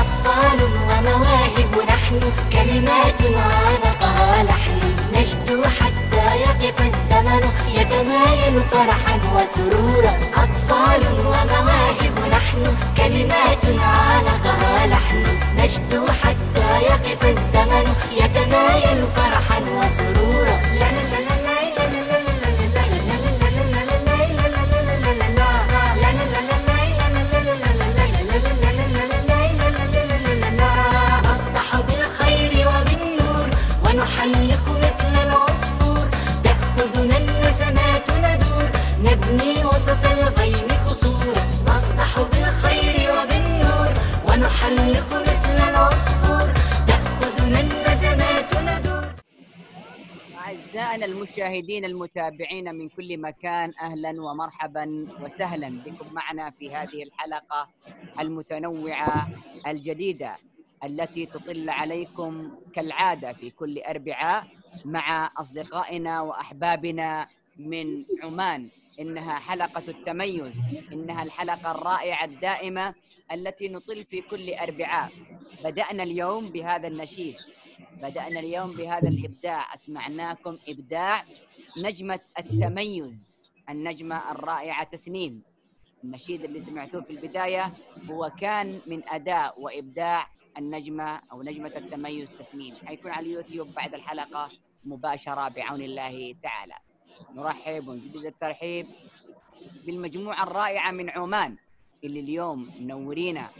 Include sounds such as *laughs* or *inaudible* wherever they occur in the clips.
أطفال ومواهب نحن كلمات عانقها لحن نجد حتى يقف الزمن يتمايل فرحا وسرورا. أطفال ومواهب نحن كلمات عانقها لحن نجد حتى يقف الزمن يتمايل فرحا وسرورا. أعزائنا المشاهدين المتابعين من كل مكان أهلا ومرحبا وسهلا بكم معنا في هذه الحلقة المتنوعة الجديدة التي تطل عليكم كالعادة في كل أربعاء مع أصدقائنا وأحبابنا من عمان. إنها حلقة التميز إنها الحلقة الرائعة الدائمة التي نطل في كل أربعاء. بدأنا اليوم بهذا النشيد. بدأنا اليوم بهذا الإبداع. أسمعناكم إبداع نجمة التميز النجمة الرائعة تسنيم. النشيد اللي سمعتوه في البداية هو كان من أداء وإبداع النجمة أو نجمة التميز تسنيم. حيكون على اليوتيوب بعد الحلقة مباشرة بعون الله تعالى. نرحب ونجدد الترحيب بالمجموعة الرائعة من عمان اللي اليوم منورينا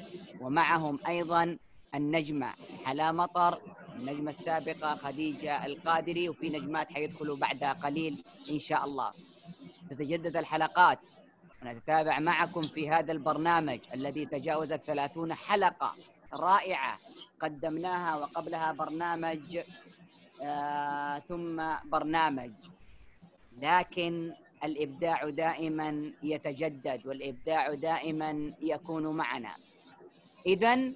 ومعهم أيضا النجمة حلا مطر النجمة السابقة خديجة القادري وفي نجمات حيدخلوا بعد قليل إن شاء الله. تتجدد الحلقات. ونتتابع معكم في هذا البرنامج الذي تجاوز الثلاثون حلقة رائعة قدمناها وقبلها برنامج آه ثم برنامج. لكن الإبداع دائما يتجدد والإبداع دائما يكون معنا. إذا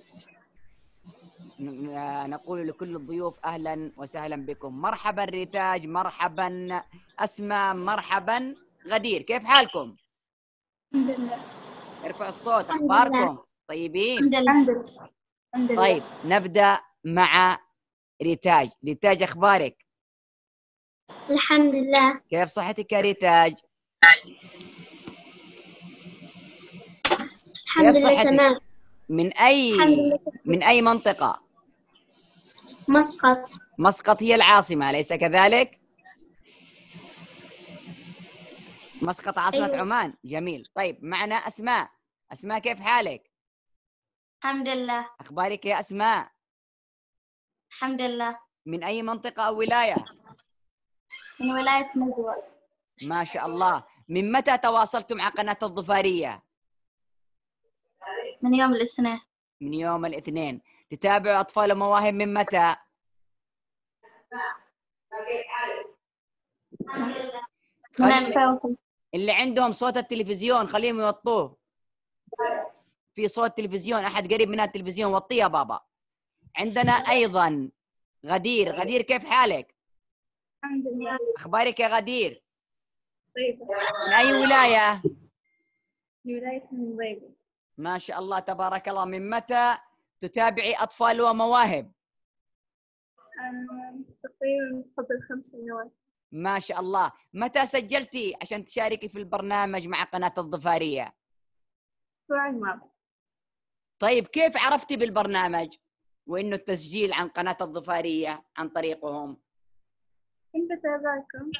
نقول لكل الضيوف أهلا وسهلا بكم. مرحبا ريتاج مرحبا أسماء مرحبا غدير. كيف حالكم؟ الحمد لله. ارفع الصوت. أخباركم؟ طيبين؟ الحمد لله. الحمد لله. طيب نبدأ مع ريتاج. ريتاج أخبارك؟ الحمد لله. كيف صحتك يا ريتاج؟ الحمد لله؟ تمام. من أي الحمد لله. من أي منطقة؟ مسقط. مسقط هي العاصمة أليس كذلك؟ مسقط عاصمة أيوة. عمان جميل. طيب معنا أسماء. أسماء كيف حالك؟ الحمد لله. أخبارك يا أسماء؟ الحمد لله. من أي منطقة أو ولاية؟ من ولاية نزوة ما شاء الله. من متى تواصلتم مع قناة الظفارية؟ من يوم الاثنين. من يوم الاثنين. تتابعوا أطفال ومواهب من متى؟ 2005 اللي عندهم صوت التلفزيون خليهم يوطوه. في صوت تلفزيون أحد قريب من التلفزيون وطيه يا بابا. عندنا أيضا غدير. غدير كيف حالك؟ الحمد لله أخبارك يا غدير؟ طيبة من أي ولاية؟ من ولاية نضيبة ما شاء الله تبارك الله. من متى؟ تتابعي أطفال ومواهب؟ تقريبا قبل خمس سنوات. ما شاء الله. متى سجلتي عشان تشاركي في البرنامج مع قناة الظفارية؟ الأسبوع الماضي. طيب كيف عرفتي بالبرنامج؟ وإنه التسجيل عن قناة الظفارية عن طريقهم؟ كنت أتابعكم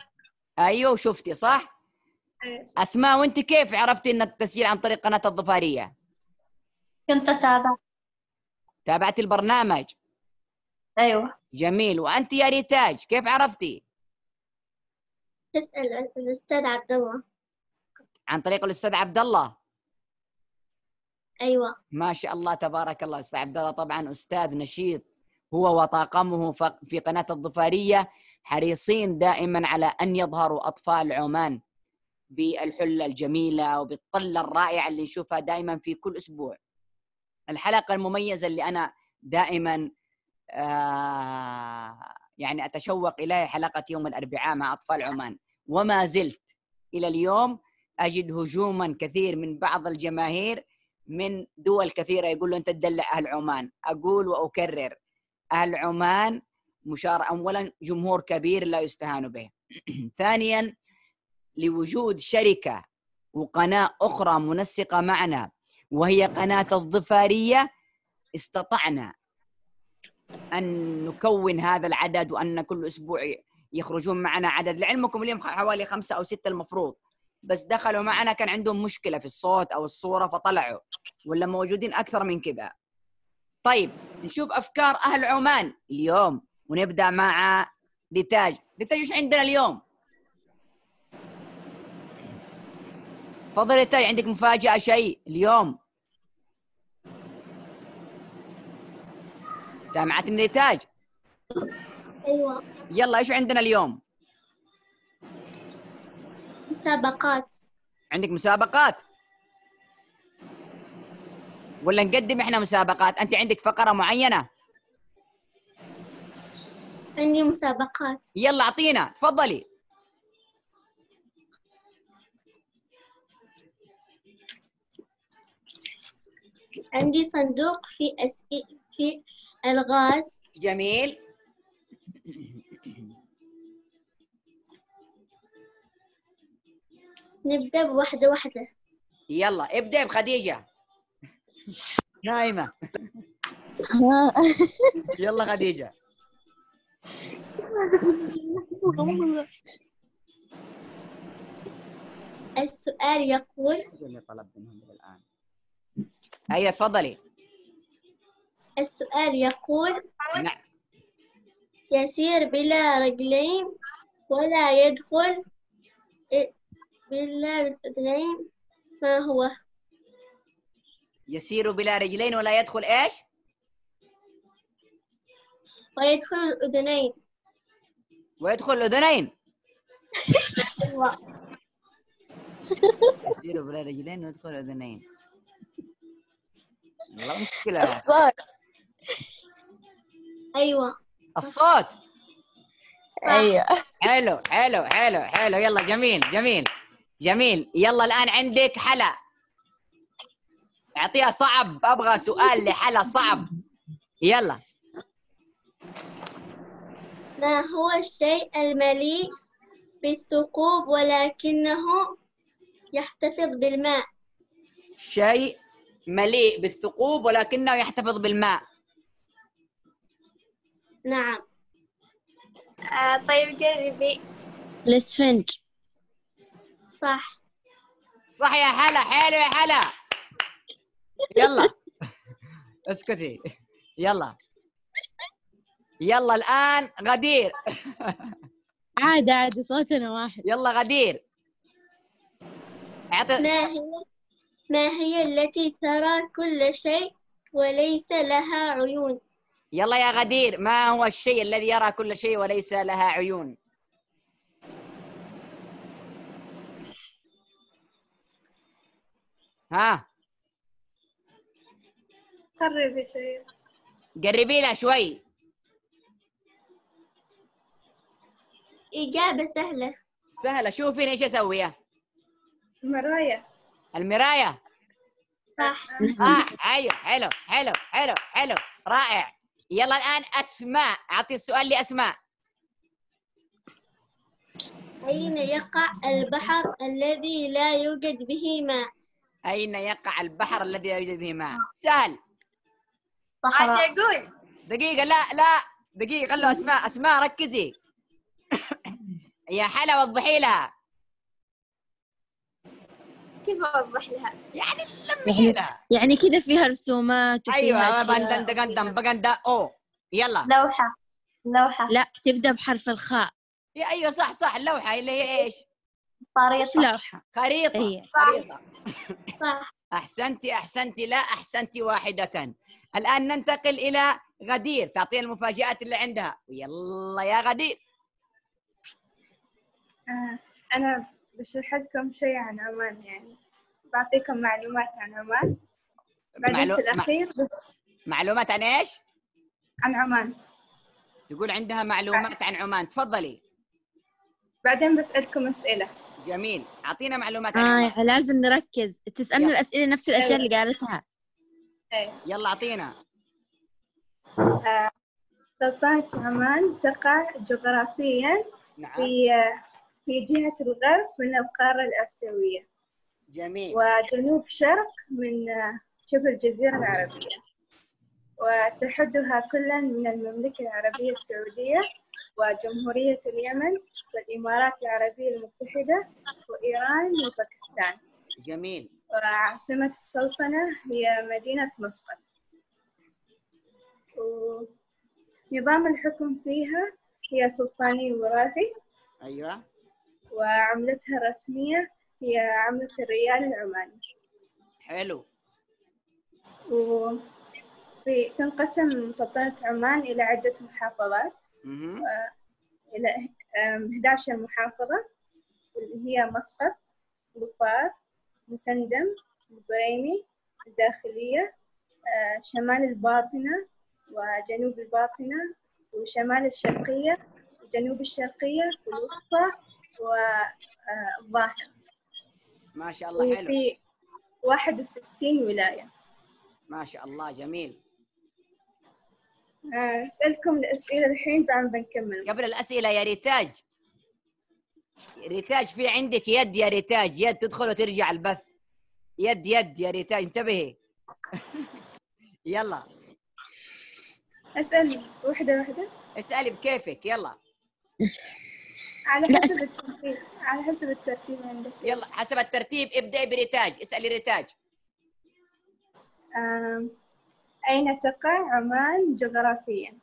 أيوه وشفتي صح؟ إيش؟ أسماء وأنت كيف عرفتي إن التسجيل عن طريق قناة الظفارية؟ كنت أتابع تابعتي البرنامج. أيوة. جميل. وأنت يا ريتاج كيف عرفتي؟ تسأل الأستاذ عبد الله. عن طريق الأستاذ عبد الله؟ أيوة. ما شاء الله تبارك الله. أستاذ عبد الله طبعا أستاذ نشيط. هو وطاقمه في قناة الظفارية حريصين دائما على أن يظهروا أطفال عمان بالحلة الجميلة وبالطلة الرائعة اللي نشوفها دائما في كل أسبوع. الحلقة المميزة اللي أنا دائما آه يعني أتشوق إلى حلقة يوم الأربعاء مع أطفال عمان. وما زلت إلى اليوم أجد هجوما كثير من بعض الجماهير من دول كثيرة يقولوا أنت تدلع أهل عمان. أقول وأكرر أهل عمان مشار اولا جمهور كبير لا يستهان به. *clears throat* ثانيا لوجود شركة وقناة أخرى منسقة معنا وهي قناة الظفارية استطعنا أن نكون هذا العدد وأن كل أسبوع يخرجون معنا عدد. لعلمكم اليوم حوالي خمسة أو ستة المفروض. بس دخلوا معنا كان عندهم مشكلة في الصوت أو الصورة فطلعوا. ولا موجودين أكثر من كذا. طيب نشوف أفكار أهل عمان اليوم ونبدأ مع لتاج لتاج إيش عندنا اليوم؟ تفضل لتاج عندك مفاجأة شيء؟ اليوم. سامعتني لتاج أيوة. يلا إيش عندنا اليوم؟ مسابقات. عندك مسابقات؟ ولا نقدم إحنا مسابقات؟ أنت عندك فقرة معينة؟ عندي مسابقات. يلا أعطينا. تفضلي. عندي صندوق في أسئلة في ألغاز. جميل. نبدأ بواحدة واحدة. يلا ابدأ بخديجة. نايمة. *laughs* يلا خديجة. السؤال يقول إيش اللي طلب منهم الان أيوه تفضلي السؤال يقول نعم. يسير بلا رجلين ولا يدخل بلا رجلين ما هو؟ يسير بلا رجلين ولا يدخل إيش؟ ويدخل الأذنين. ويدخل الأذنين. أيوة. *laughs* يسير بلا رجلين ويدخل الأذنين. والله مشكلة. الصوت أيوة. الصوت. صح. أيوه. حلو حلو حلو حلو. يلا جميل جميل جميل. يلا الآن عندك حلا. أعطيها صعب. أبغى سؤال لحلا صعب. يلا. ما هو الشيء المليء بالثقوب ولكنه يحتفظ بالماء؟ شيء مليء بالثقوب ولكنه يحتفظ بالماء. نعم. آه طيب جربي. الاسفنج. صح. صح يا حلا حلو يا حلا. يلا. اسكتي. يلا. يلا الآن غدير. عادي عادي صوتنا واحد. يلا غدير. اعطي ما هي ما هي التي ترى كل شيء وليس لها عيون؟ يلا يا غدير ما هو الشيء الذي يرى كل شيء وليس لها عيون؟ ها؟ قربي شوي. قربي لها شوي. إجابة سهلة. سهلة شوفي إيش أسوي؟ مراية المرايه صح. آه أيوه حلو حلو حلو حلو. رائع. يلا الآن أسماء. أعطي السؤال لأسماء. أين يقع البحر الذي لا يوجد به ماء؟ أين يقع البحر الذي لا يوجد به ماء؟ سهل. أقول دقيقة لا لا. دقيقة خلوا أسماء أسماء ركزي. يا حلا وضحي لها كيف أوضح لها؟ يعني لمي يعني- لها يعني كذا فيها رسومات وفيها أيوه أشياء. بندن دقندن بقندا أو يلا. لوحة. لوحة. لا تبدأ بحرف الخاء. يا أيوه صح صح. اللوحه اللي هي إيش؟ خريطة. لوحة. خريطة. هي. خريطة. صح. احسنتي احسنتي لا احسنتي واحدة. الآن ننتقل إلى غدير. تعطينا المفاجآت اللي عندها. يلا يا غدير. آه، أنا بشرح لكم شيء عن عمان يعني. بعطيكم معلومات عن عمان. بعدين معلو- في الأخير بس معلومات عن إيش؟ عن عمان. تقول عندها معلومات عن عمان. تفضلي. بعدين بسألكم أسئلة. جميل. أعطينا معلومات عن عمان. آه لازم نركز. تسألنا. الأسئلة نفس الأشياء اللي قالتها. إيه. يلا أعطينا. آه، سلطنة عمان تقع جغرافيا نعم. في في جهة الغرب من القارة الآسيوية. جميل. وجنوب شرق من شبه الجزيرة العربية. وتحدها كلا من المملكة العربية السعودية وجمهورية اليمن والإمارات العربية المتحدة وإيران وباكستان. جميل. وعاصمة السلطنة هي مدينة مسقط. ونظام الحكم فيها هي سلطاني وراثي أيوه. وعملتها الرسمية هي عملة الريال العماني. حلو. وفي تنقسم سلطنة عمان إلى عدة محافظات. إلى أم، 11 محافظة. اللي هي مسقط ظفار مسندم البريمي الداخلية آه، شمال الباطنة وجنوب الباطنة وشمال الشرقية وجنوب الشرقية والوسطى والظاهرة. ما شاء الله حلو. وفي 61 ولاية. ما شاء الله جميل. آه، أسألكم الأسئلة الحين بعد بنكمل قبل الأسئلة يا ريتاج. ريتاج في عندك يد يا ريتاج. يد تدخل وترجع البث. يد يد يا ريتاج انتبهي. *laughs* يلا. أسأل واحدة واحدة. اسألي بكيفك يلا. *laughs* على لا، حسب الترتيب. على حسب الترتيب عندك. يلا حسب الترتيب ابدأي بريتاج. اسالي ريتاج أين تقع عمان جغرافيا؟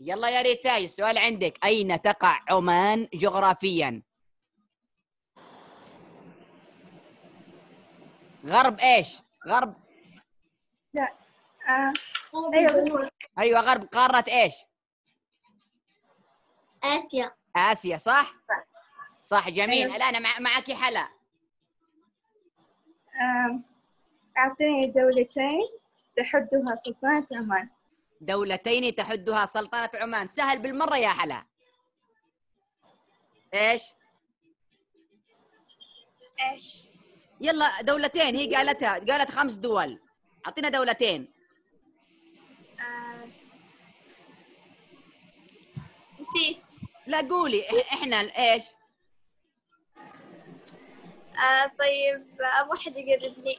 يلا يا ريتاج السؤال عندك. أين تقع عمان جغرافيا؟ غرب إيش؟ غرب آه، أيوة بس أيوه غرب قارة إيش؟ آسيا. آسيا صح؟ صح جميل. أيوة. الان مع معك حلا. أعطيني دولتين تحدها سلطنة عمان. دولتين تحدها سلطنة عمان. سهل بالمرة يا حلا. إيش؟ إيش؟ يلا دولتين. هي قالتها قالت خمس دول. أعطينا دولتين. نسيت. لا قولي إحنا إيش؟ آه، طيب أبغى حد يقرب لي.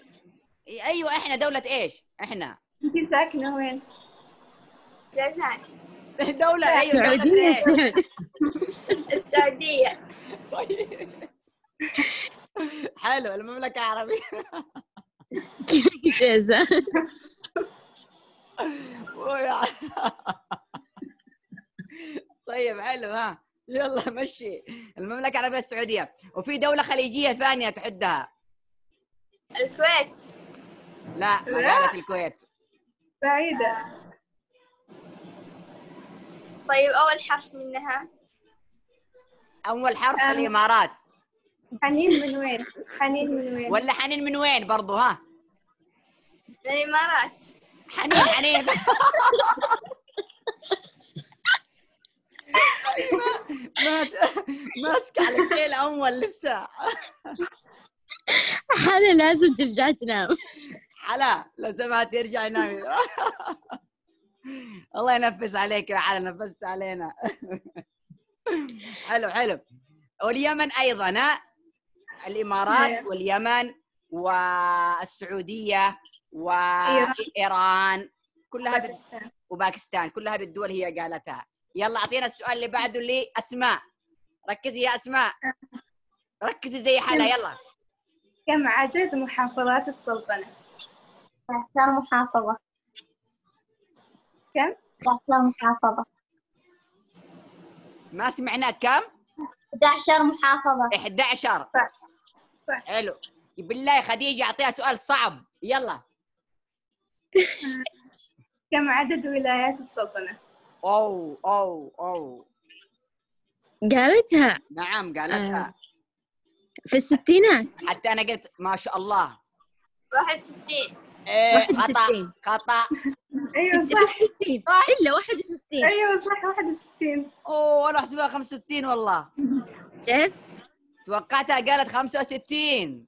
أيوه إحنا دولة إيش؟ إحنا. أنت ساكنة وين؟ جازان. *laughs* دولة أيوه دولة إيش؟ *laughs* السعودية. طيب. حلو المملكة العربية *laughs* ويا- طيب حلو ها. يلا مشي. المملكة العربية السعودية. وفي دولة خليجية ثانية تحدها. الكويت. لا ما. قالت الكويت. بعيدة. طيب أول حرف منها؟ أول حرف آه. الإمارات. حنين من وين؟ حنين من وين؟ ولا حنين من وين برضو ها؟ الإمارات. حنين حنين. *laughs* ماسك على الشيء الأول لسه. حلا لازم ترجع تنام. حلا لو سمحت يرجع ينام. الله ينفس عليك يا حلا نفست علينا. حلو حلو. واليمن أيضا ها؟ الإمارات أيوة. واليمن والسعودية وإيران. كلها. باكستان. وباكستان. كلها بالدول هي قالتها. يلا أعطينا السؤال اللي بعده اللي أسماء. ركزي يا أسماء. ركزي زي حلا يلا. كم عدد محافظات السلطنة؟ 11 محافظة. كم؟ 11 محافظة. ما سمعنا كم؟ 11 محافظة. 11 صح. صح. حلو. بالله خديجة أعطيها سؤال صعب. يلا. *laughs* كم عدد ولايات السلطنة؟ اوه اوه اوه قالتها. نعم قالتها. في الستينات. حتى أنا قلت ما شاء الله. 61 إيه خطأ 61. خطأ. أيوة في صح. الستين. صح. إلا واحد وستين. أيوة صح 61 أوه أنا احسبها 65 والله. شفت توقعتها قالت 65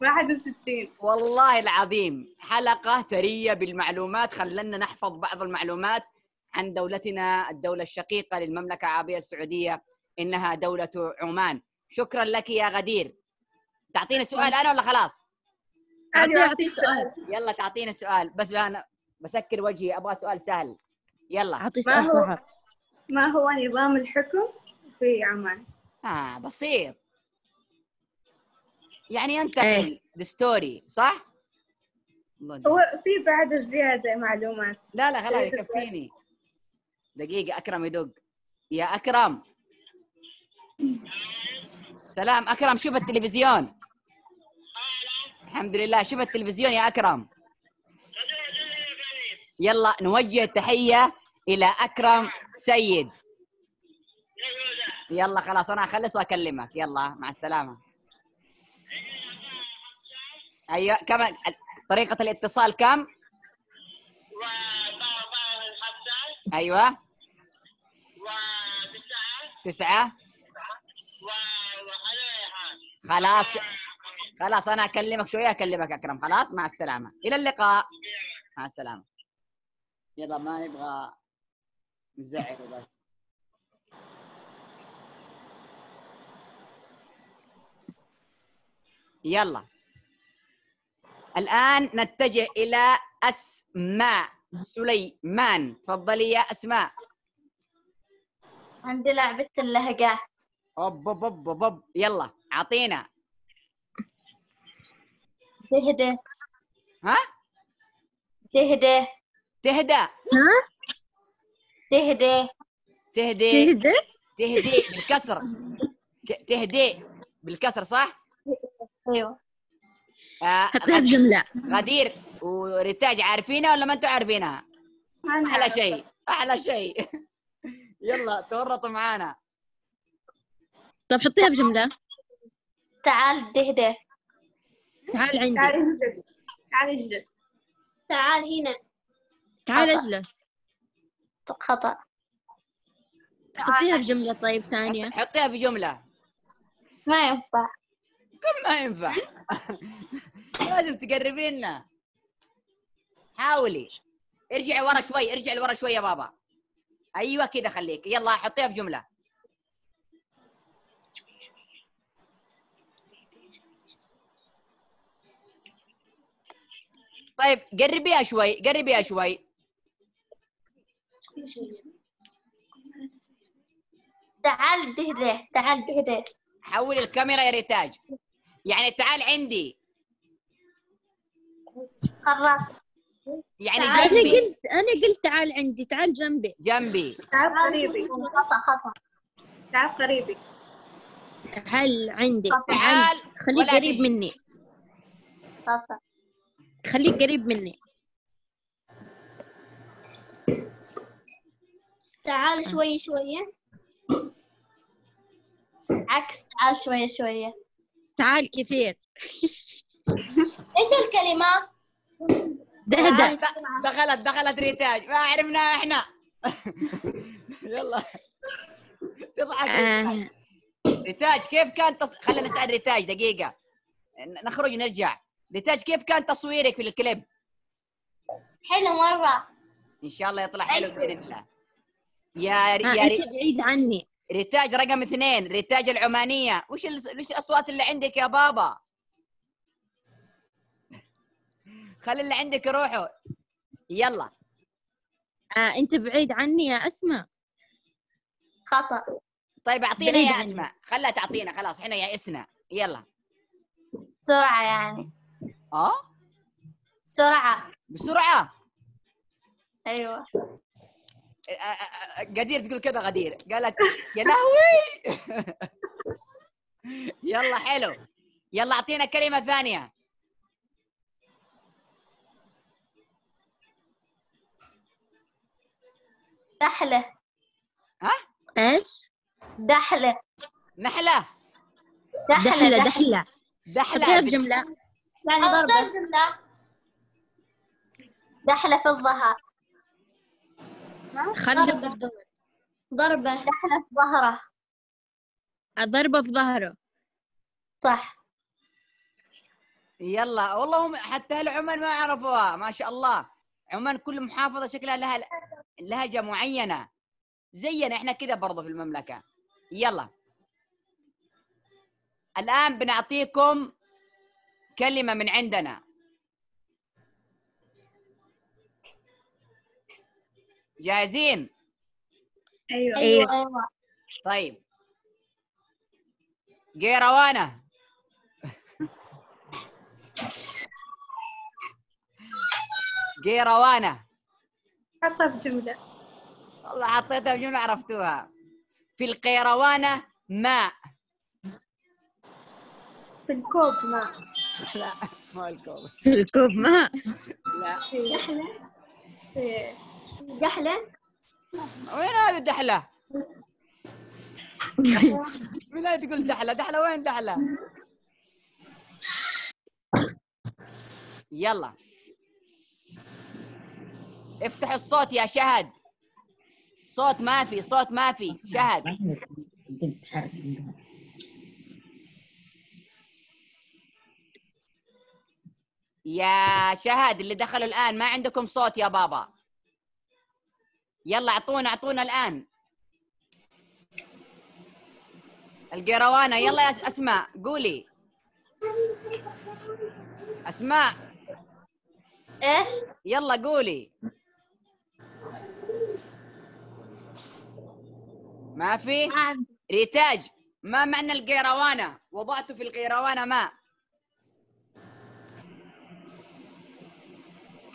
61 والله العظيم حلقة ثرية بالمعلومات خلنا نحفظ بعض المعلومات. عن دولتنا الدولة الشقيقة للمملكة العربية السعودية إنها دولة عمان. شكرا لك يا غدير. تعطيني سؤال أنا ولا خلاص؟ أعطيه أيوة أعطيه سؤال. يلا تعطيني سؤال. بس أنا بسكر وجهي أبغى سؤال سهل. يلا. أعطيه ما سؤال هو- صعب ما هو نظام الحكم في عمان؟ آه بسيط. يعني أنت إيه. دستوري صح؟ هو في بعد زيادة معلومات. لا لا خلاص يكفيني. دقيقة أكرم يدق يا أكرم. سلام أكرم شوف التلفزيون. الحمد لله شوف التلفزيون يا أكرم. يلا نوجه تحية إلى أكرم سيد. يلا خلاص أنا أخلص وأكلمك. يلا مع السلامة. أيوة كم طريقة الاتصال كم؟ أيوه. تسعة. خلاص. خلاص أنا أكلمك شوية أكلمك أكرم. خلاص مع السلامة. إلى اللقاء. مع السلامة. يلا ما نبغى نزعله بس. يلا. الآن نتجه إلى أسماء. سليمان تفضلي يا أسماء. عندي لعبة اللهجات. اوب اوب اوب اوب. يلا أعطينا. تهدى. ها؟ تهدى. تهدى. تهدى. تهدي تهدى؟ تهدي بالكسر. ك- تهدي بالكسر صح؟ أيوه. آه حطيها في غد- جملة غدير. وريتاج عارفينها ولا ما أنتم عارفينها؟ أحلى. شيء أحلى شيء. *laughs* يلا تورطوا معانا. طب حطيها في جملة. تعال تهدى تعال تعال عندي اجلس. تعال اجلس. تعال هنا. تعال. اجلس. خطأ. حطيها في جملة طيب ثانية. حط- حطيها في جملة. ما ينفع. كم ما ينفع. *laughs* لازم تقربي لنا حاولي. ارجعي ورا شوي ارجعي لورا شوي يا بابا. أيوه كذا خليك. يلا حطيها في جملة. طيب قربيها شوي قربيها شوي. تعال تهدى تعال تهدى. حولي الكاميرا يا ريتاج. يعني تعال عندي. قررت يعني أنا جنبي. قلت أنا قلت تعال عندي تعال جنبي. جنبي. تعال قريبي. خطأ خطأ. تعال قريبي. تعال عندي. تعال. تعال. خليك قريب. مني. خطأ. خليك قريب مني. تعال شوي شوية عكس تعال شوية شوية تعال كثير. إيش الكلمة؟ دهدة دخلت دخلت ريتاج. ما عرفنا إحنا. *laughs* يلا. تضحك آه. ريتاج كيف كان تص... خلينا نسأل ريتاج دقيقة. نخرج نرجع ريتاج كيف كان تصويرك في الكليب؟ حلو مرة. إن شاء الله يطلع حلو بإذن الله. يا ري... آه. يا ري... بعيد عني. ريتاج رقم اثنين ريتاج العمانية. وش ال... وش الأصوات اللي عندك يا بابا؟ خلي اللي عندك يروحوا. يلا. آه. أنت بعيد عني يا أسماء. خطأ. طيب أعطينا يا. أسماء. خلها تعطينا خلاص إحنا يئسنا يلا. سرعة يعني. آه؟ سرعة بسرعة؟ أيوه. آه، آه، آه، غدير تقول كذا غدير. قالت يا لهوي! *laughs* يلا حلو. يلا أعطينا كلمة ثانية. دحلة. إيش؟ دحلة. نحلة. دحلة دحلة حطيها دحلة. في جملة. يعني ضربة جملة دحلة في الظهر. خرج بالظهر ضربة. دحلة في ظهره. ضربة في ظهره. صح. يلا. والله هم حتى أهل عمان ما عرفوها ما شاء الله. عمان كل محافظة شكلها لها لهجة معينة. زينا إحنا كذا برضه في المملكة. يلا. الآن بنعطيكم كلمة من عندنا. جاهزين؟ أيوة. أيوه. أيوة. طيب. قيروانه *laughs* قيروانه حطها في جملة والله حطيتها بجملة عرفتوها. في القيروانة ماء. في الكوب ماء. لا ما الكوب. الكوب ماء. لا. دحلة في دحلة وين هذه الدحلة؟ من لا تقول دحلة؟ دحلة وين دحلة؟ يلا. افتح الصوت يا شهد. صوت ما في صوت ما في. شهد. يا شهد اللي دخلوا الآن ما عندكم صوت يا بابا. يلا أعطونا أعطونا الآن. القيروانة يلا يا أسماء قولي. أسماء. إيش؟ يلا قولي. ما في؟ ريتاج. ما معنى القيروانة؟ وضعت في القيروانة ماء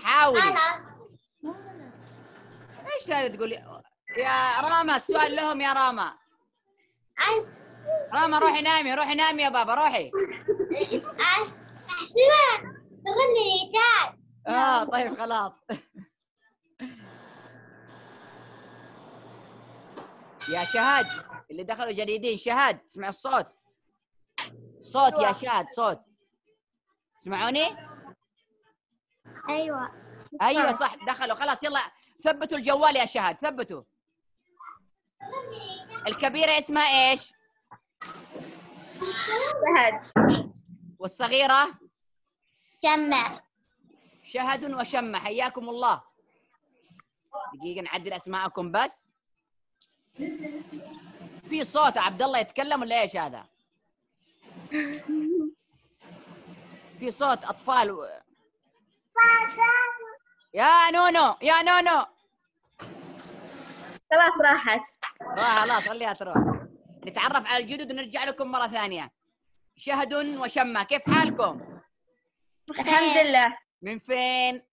حاولي. أنا. إيش هذا تقولي؟ يا راما السؤال لهم يا راما. راما روحي نامي روحي نامي يا بابا روحي. أحسبها. تغني ريتاج. آه طيب خلاص. يا شهاد اللي دخلوا جديدين شهاد اسمع الصوت. صوت يا شهاد صوت. تسمعوني أيوة. أيوه صح دخلوا. خلاص يلا ثبتوا الجوال يا شهاد ثبتوا. الكبيرة اسمها إيش؟ شهد والصغيرة؟ جمع شهد وشمة حياكم الله. دقيقة نعدل أسماءكم بس. في صوت عبد الله يتكلم ولا إيش هذا؟ في صوت أطفال و... يا نونو يا نونو خلاص راحت روح خلاص خليها تروح نتعرف على الجدد ونرجع لكم مرة ثانية شهد وشمة كيف حالكم؟ الحمد لله من فين؟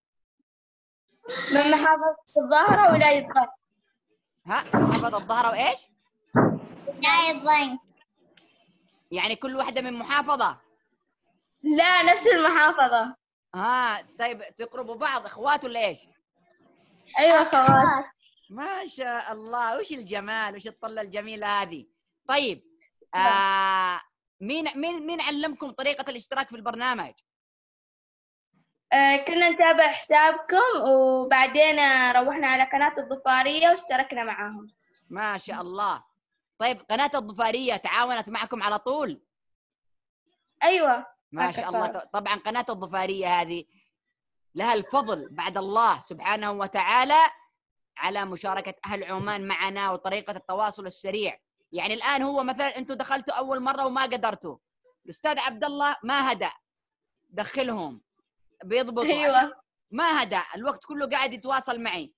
من محافظة الظاهرة ولاية ضرب ها؟ حفظ الظهر وإيش؟ لا الضنك يعني كل واحدة من محافظة لا نفس المحافظة ها طيب تقربوا بعض إخوات ولا إيش؟ أيوة خوات ما شاء الله وش الجمال وش الطلة الجميلة هذه طيب آه مين مين مين علمكم طريقة الاشتراك في البرنامج؟ آه كنا نتابع حسابكم وبعدين روحنا على قناة الظفارية واشتركنا معاهم. ما شاء الله. طيب قناة الظفارية تعاونت معكم على طول؟ أيوة. ما شاء الله. طبعا قناة الظفارية هذه لها الفضل بعد الله سبحانه وتعالى على مشاركة أهل عمان معنا وطريقة التواصل السريع. يعني الآن هو مثلا أنتم دخلتوا أول مرة وما قدرتوا. الأستاذ عبد الله ما هدأ. دخلهم. بيضبطوا أيوة. عشان ما هدأ. الوقت كله قاعد يتواصل معي.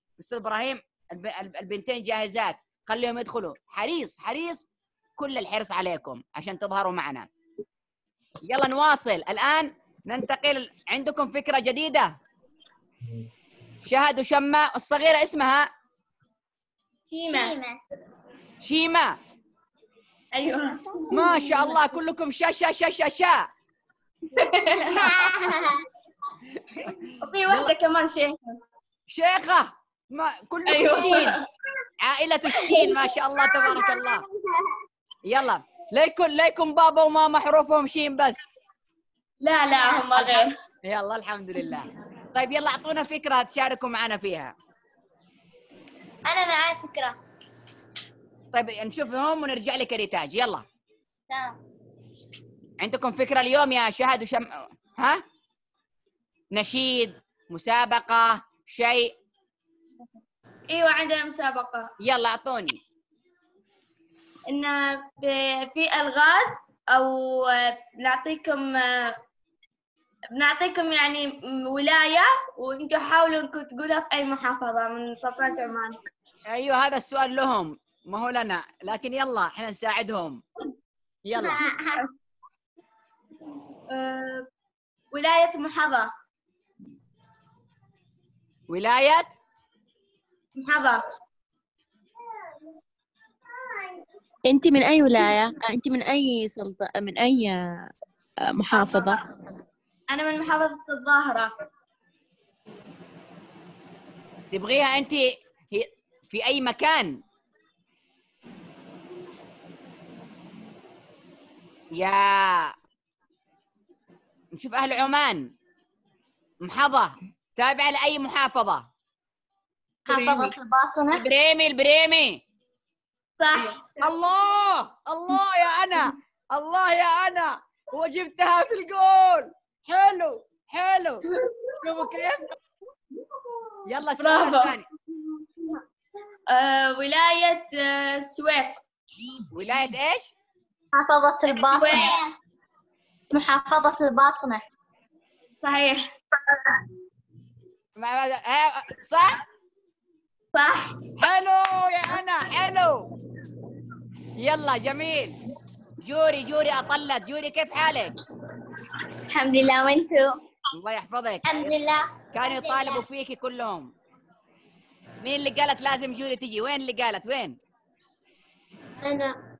الب- الب- البنتين جاهزات. خليهم يدخلوا. حريص حريص كل الحرص عليكم عشان تظهروا معنا. يلا نواصل. الآن ننتقل. عندكم فكرة جديدة؟ شهد وشمة. الصغيرة اسمها؟ شيمة شيماء. أيوة. ما شاء الله كلكم شا شا شا شا شا. *laughs* *laughs* وفي واحدة كمان شيخة. شيخة ما كلكم أيوة. شين. عائلة *laughs* الشين ما شاء الله تبارك الله. يلا ليكن ليكن بابا وماما حروفهم شين بس. لا لا هم غير. يلا الحمد لله. طيب يلا أعطونا فكرة تشاركوا معنا فيها. أنا معاي فكرة. طيب نشوفهم ونرجع لك ريتاج. يلا. تمام. عندكم فكرة اليوم يا شهد وشم ها؟ نشيد مسابقة شيء. إيوه عندنا مسابقة. يلا أعطوني. إن في ألغاز أو نعطيكم بنعطيكم يعني ولاية وأنتم حاولوا إنكم تقولها في أي محافظة من سلطنة عمان. أيوه هذا السؤال لهم ما هو لنا. لكن يلا إحنا نساعدهم. يلا. *laughs* آه، ولاية محافظة. ولاية محافظة أنت من أي ولاية؟ آه، أنت من أي سلطة؟ من أي آه، محافظة؟ أنا من محافظة الظاهرة. تبغيها أنت هي في أي مكان؟ يا نشوف أهل عمان. محافظة. تابعة لأي محافظة؟ محافظة الباطنة؟ البريمي البريمي. صح. الله الله يا أنا الله يا أنا. وجبتها في الجول. حلو حلو. شوفوا كيف. يلا السؤال. الثاني. آه، ولاية آه، السويق. ولاية إيش؟ محافظة الباطنة. محافظة الباطنة. صحيح. ما- ما- آه، صح؟ صح. حلو يا أنا حلو يلا جميل. جوري جوري أطلت. جوري كيف حالك؟ الحمد لله وانتو الله يحفظك. الحمد لله. كانوا يطالبوا فيكي كلهم. مين اللي قالت لازم جوري تجي؟ وين اللي قالت؟ وين؟ أنا.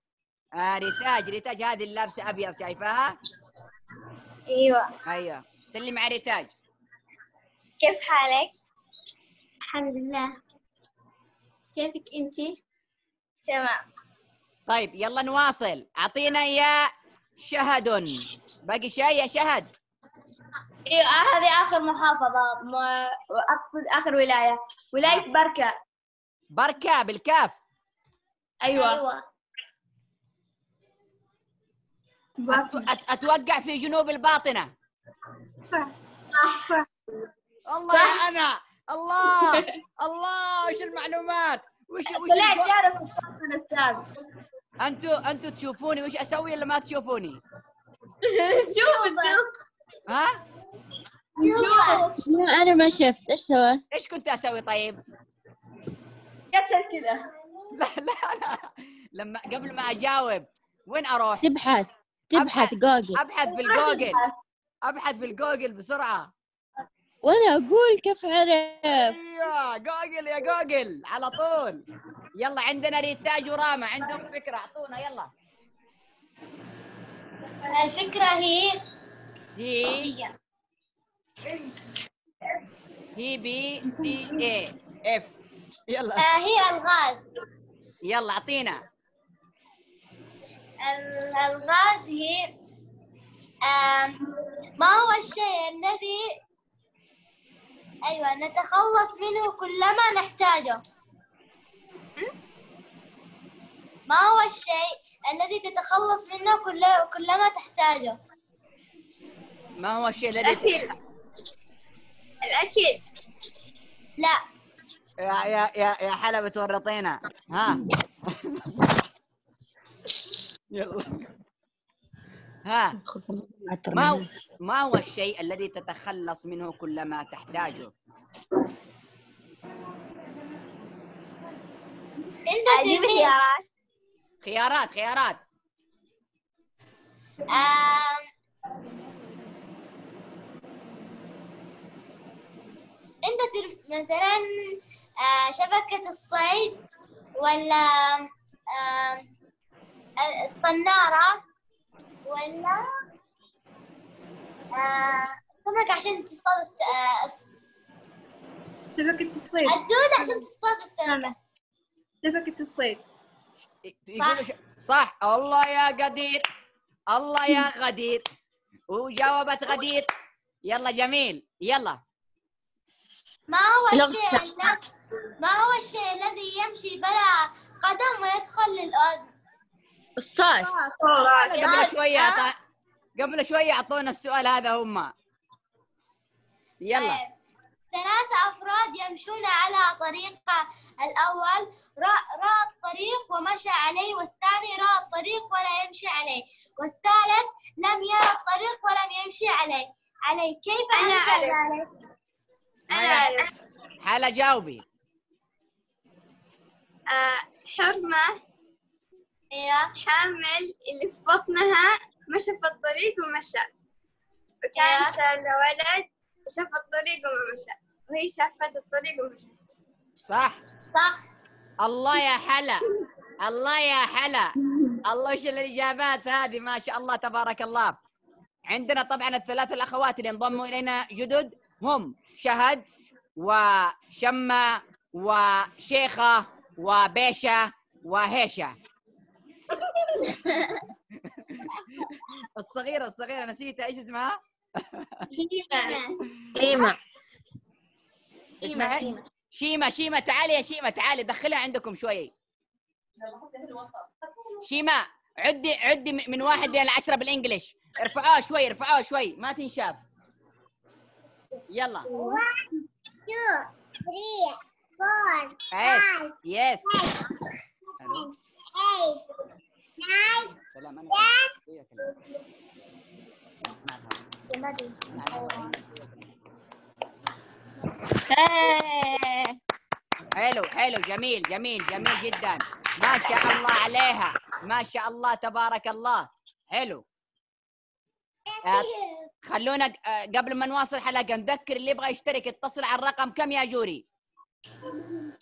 آه ريتاج ريتاج. هذه اللابسة أبيض شايفاها؟ أيوه. أيوه. سلم على ريتاج. كيف حالك؟ الحمد لله. كيفك أنتي؟ تمام. طيب يلا نواصل. أعطينا يا شهد. باقي شيء يا شهد. أيوه آه، هذه آخر محافظة ما أقصد آخر ولاية. ولاية بركة. بركة بالكاف. أيوه. أيوه. أت... أتوقع في جنوب الباطنة. صح الله يا أنا. الله. *laughs* الله. وش المعلومات؟ وش وش طلعت الصف الأستاذ. أنتوا أنتوا تشوفوني. وش أسوي ولا ما تشوفوني؟ *laughs* شوف شوف. ها؟ لا أنا ما شفت. إيش سوى؟ إيش كنت أسوي طيب؟ قتل كذا. لا لا لا. لما قبل ما أجاوب وين أروح؟ تبحث. تبحث جوجل. أبحث في الجوجل. أبحث في الجوجل بسرعة. وأنا أقول كيف عرف؟ أيوه جوجل يا جوجل على طول. يلا عندنا ريتاج وراما عندهم فكرة أعطونا يلا. الفكرة هي هي هي بي بي اي إف. يلا. آه هي الغاز. يلا أعطينا. ال- الغاز هي ما هو الشيء الذي أيوة نتخلص منه كلما نحتاجه. ما هو الشيء الذي تتخلص منه كل كلما تحتاجه؟ ما هو الشيء الذي الأكل. لا. يا يا يا يا حلا بتورطينا ها. يلا *laughs* ها. ما هو ما هو الشيء الذي تتخلص منه كلما تحتاجه؟ أنت تلميذ خيارات. خيارات آم، انت تر- مثلا آه، شبكة الصيد ولا آم، الصنارة؟ ولا آه، السمك عشان تصطاد الس- آه، الس- شبكة الصيد الدودة عشان تصطاد السمكة شبكة الصيد ش... صح. الله يا قدير. الله يا غدير. وجاوبت غدير. يلا جميل. يلا. ما هو الشيء صح. الذي ما هو الشيء الذي يمشي بلا قدم ويدخل للأرض؟ الصاص قبل شوية قبل شوية أعطونا السؤال هذا هم. يلا. طيب. ثلاثة أفراد يمشون على طريقة الأول. رأى الطريق ومشى عليه والثاني رأى الطريق ولا يمشي عليه. والثالث لم يرى الطريق ولم يمشي عليه. عليه. كيف أنا أعرف. أنا أعرف. حلا جاوبي. آه، حرمة. إيه حامل اللي في بطنها مشى في الطريق ومشى. وكان له ولد وشاف الطريق وما مشى. وهي شافت الطريق ومشت. صح. صح. الله يا حلا. الله يا حلا. الله وش الإجابات هذه؟ ما شاء الله تبارك الله. عندنا طبعا الثلاث الأخوات اللي انضموا إلينا جدد. هم شهد وشمة وشيخة وبيشة وهيشة. *laughs* الصغيرة الصغيرة نسيتها إيش اسمها؟ شيمة اسمها إيه؟ شيمة شيمة تعالي يا شيمة تعالي. دخلها عندكم شوي. شيماء عدي عدي من واحد إلى العشرة بالانجلش ارفعوها شوي ارفعوها شوي. ما تنشاف. يلا. إيش؟ يس ألو. إيه. حلو حلو جميل جميل جميل جدا. ما شاء الله عليها. ما شاء الله تبارك الله. حلو خلونا آه، قبل ما نواصل الحلقة نذكر اللي يبغى يشترك يتصل على الرقم. كم يا جوري؟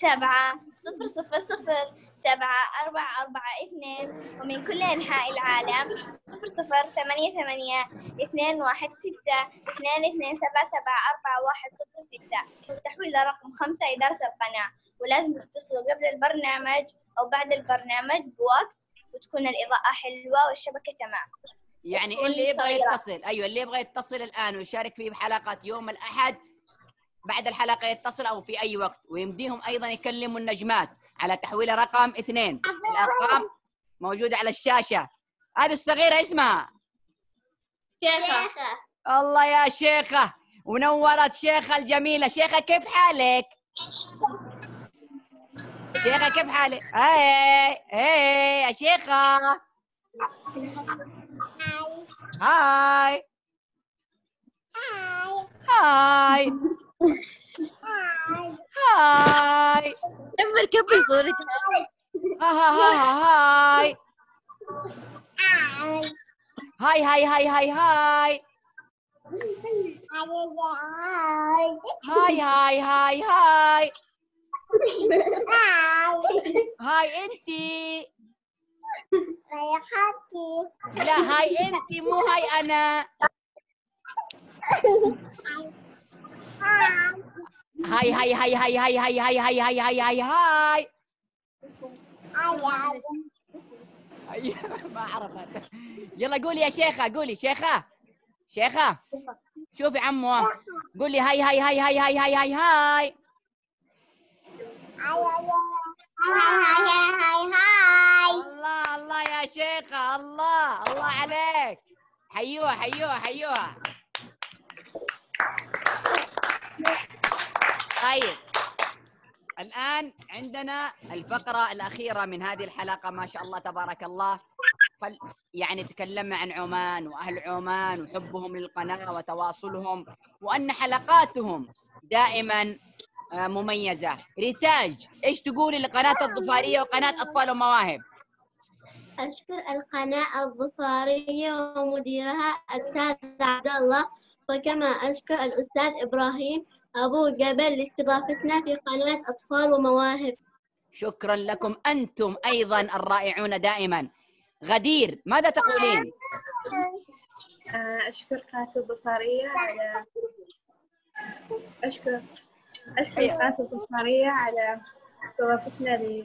سبعة صفر صفر صفر. سبعة أربعة أربعة اثنين ومن كل أنحاء العالم صفر صفر ثمانية ثمانية اثنين واحد ستة اثنين اثنين سبعة سبعة أربعة واحد صفر ستة. تحويل رقم خمسة إدارة القناة ولازم تتصلوا قبل البرنامج أو بعد البرنامج بوقت وتكون الإضاءة حلوة والشبكة تمام. يعني اللي يبغى. يتصل أيوه اللي يبغى يتصل الآن ويشارك في حلقة يوم الأحد بعد الحلقة يتصل أو في أي وقت ويمديهم أيضا يكلموا النجمات. على تحويل رقم اثنين. الأرقام موجودة على الشاشة. هذه الصغيرة اسمها؟ شيخة. الله يا شيخة. ونورت شيخة الجميلة. شيخة كيف حالك؟ شيخة كيف حالك؟ هاي هاي يا شيخة. هاي. هاي. هاي. كبر كبر صورتها ها ها ها ها هاي هاي هاي هاي هاي هاي هاي هاي هاي هاي هاي انتي لا هاي انتي مو هاي أنا هاي هاي هاي هاي هاي هاي هاي هاي هاي هاي هاي هاي أي- ما عرفت يلا قولي يا شيخة قولي شيخة شيخة شوفي عمو قولي هاي هاي هاي هاي هاي هاي هاي هاي الله الله يا شيخة الله الله عليك حيوها حيوها حيوها طيب. الآن عندنا الفقرة الأخيرة من هذه الحلقة ما شاء الله تبارك الله. فل يعني تكلمنا عن عمان وأهل عمان وحبهم للقناة وتواصلهم وأن حلقاتهم دائما آه، مميزة. ريتاج إيش تقولي لقناة الظفارية وقناة أطفال ومواهب أشكر القناة الظفارية ومديرها الأستاذ عبد الله وكما أشكر الأستاذ إبراهيم أبو جبل لاستضافتنا في قناة أطفال ومواهب. شكرا لكم. أنتم أيضا الرائعون دائما. غدير ماذا تقولين؟ آه، أشكر قناة البطارية على أشكر أشكر قناة البطارية على استضافتنا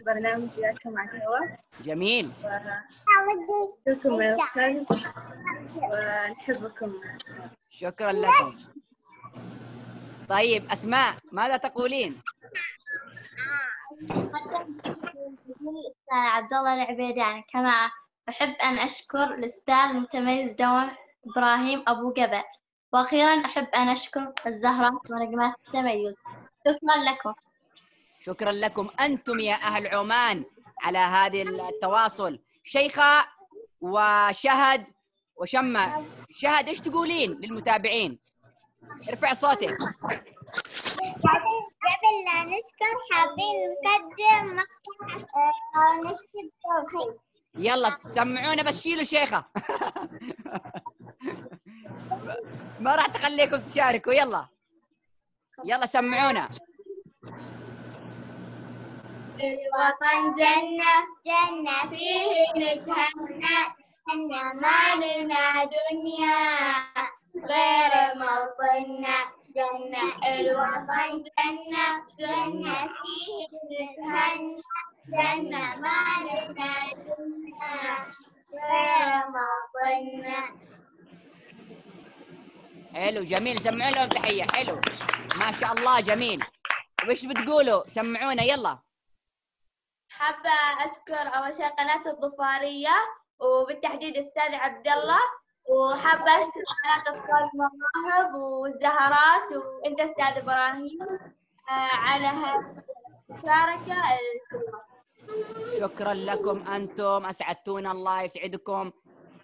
لبرنامج وياكم مع الهواء. جميل. من القلب ونحبكم. شكرا لكم. طيب أسماء ماذا تقولين؟ عبد الله العبيداني كما أحب أن أشكر الأستاذ المتميز دوم إبراهيم أبو جبل وأخيرا أحب أن أشكر الزهرة ونجمات التميز شكرا لكم شكرا لكم أنتم يا أهل عمان على هذه التواصل شيخة وشهد وشمة شهد إيش تقولين للمتابعين؟ ارفع صوتك. قبل لا نشكر حابين نقدم مقطع نشكر توحيد يلا سمعونا بس شيلوا شيخة. ما راح تخليكم تشاركوا يلا. يلا سمعونا. الوطن جنة جنة فيه نتهنى أن ما لنا دنيا. غير موطننا جنة الوطن جنة جنة فيه نتهنى جنة ما لنا غير موطننا حلو جميل. سمعوا لهم تحية. حلو. ما شاء الله جميل. وش بتقولوا؟ سمعونا يلا. حابة أشكر أول شيء قناة الظفارية وبالتحديد أستاذ عبد الله وحابة أشكر قناة أطفال المواهب والزهرات وأنت أستاذ إبراهيم آه، على هالمشاركة الحلوة شكرا لكم أنتم أسعدتونا الله يسعدكم.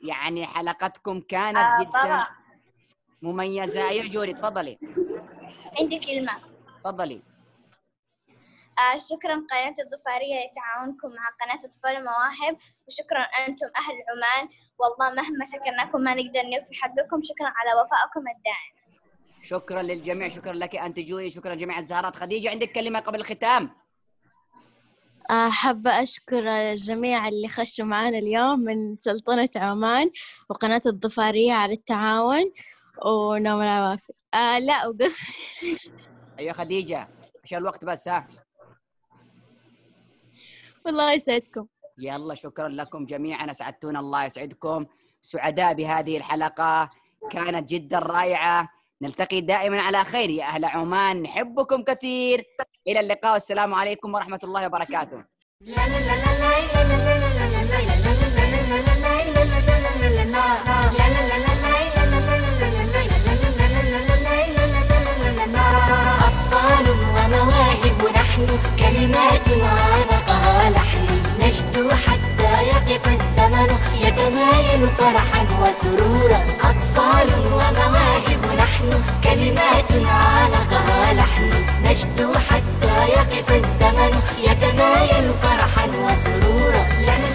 يعني حلقتكم كانت آه، جدا بابا. مميزة. يا جوري تفضلي. عندي كلمة. تفضلي. آه شكرا قناة الظفارية لتعاونكم مع قناة أطفال المواهب وشكرا أنتم أهل عمان. والله مهما شكرناكم ما نقدر نوفي حقكم. شكرا على وفائكم الدائم. شكرا للجميع شكرا لك أنت جوي شكرا جميع الزهرات. خديجة عندك كلمة قبل الختام؟ حابة أشكر الجميع اللي خشوا معانا اليوم من سلطنة عمان وقناة الظفارية على التعاون. ونوم العوافي. آه لا وقص *laughs* أيوه خديجة عشان الوقت بس ها. والله يسعدكم. يلا شكرا لكم جميعا. أسعدتونا. الله يسعدكم. سعداء بهذه الحلقة. كانت جدا رائعة. نلتقي دائما على خير. يا أهل عمان نحبكم كثير. إلى اللقاء. والسلام عليكم ورحمة الله وبركاته. أطفال ومواهب نحن كلمات عانقها فرحا وسرورا أطفال ومواهب نحن كلمات عانقها لحن. نجد حتى يقف الزمن يتمايل فرحا وسرورا. لا لا